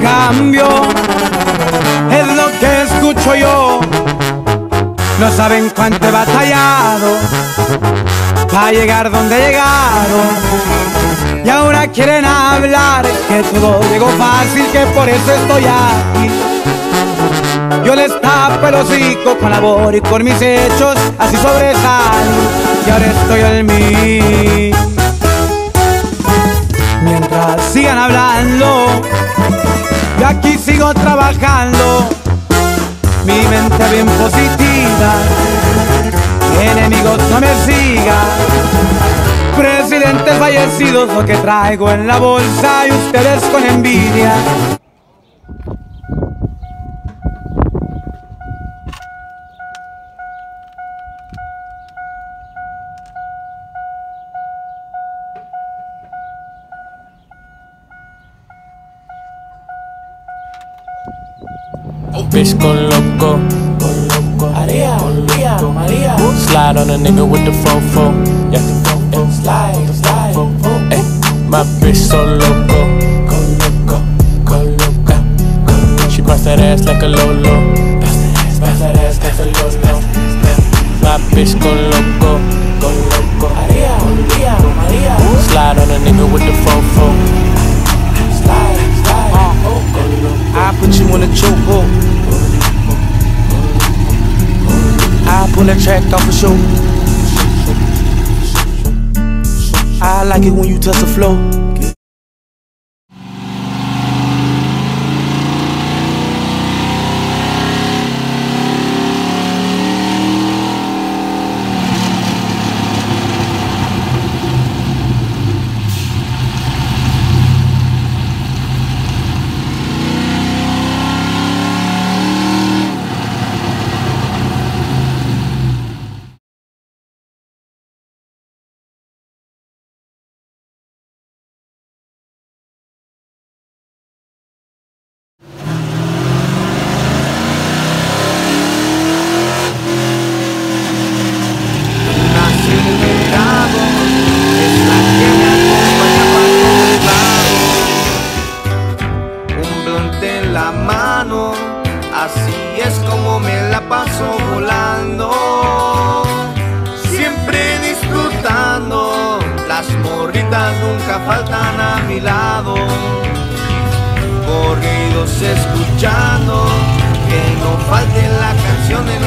cambio, es lo que escucho yo. No saben cuánto he batallado para llegar donde llegaron. Y ahora quieren hablar que todo llegó fácil, que por eso estoy aquí. Yo les tapo el hocico con labor y por mis hechos, así sobresalgo. Y ahora estoy en mí. Sigan hablando, aquí sigo trabajando. Mi mente bien positiva, enemigos no me sigan. Presidentes fallecidos, lo que traigo en la bolsa y ustedes con envidia. Bitch go loco. María, María, María. Slide on a nigga with the fofo. Yeah. yeah. Slide, slide, oh, oh. Ay, my bitch so loco. Go loco, go loco, go loco. She bust that ass like a lolo. Bust that ass, bust that ass, lolo. My bitch go loco. Go loco. María, María, María. Slide on a nigga with the fofo. Slide, slide, oh, go loco. I put you on a chokehold. Pull that track off the show. I like it when you touch the floor. Mano, así es como me la paso volando. Siempre disfrutando, las morritas nunca faltan a mi lado. Corridos escuchando, que no falte la canción.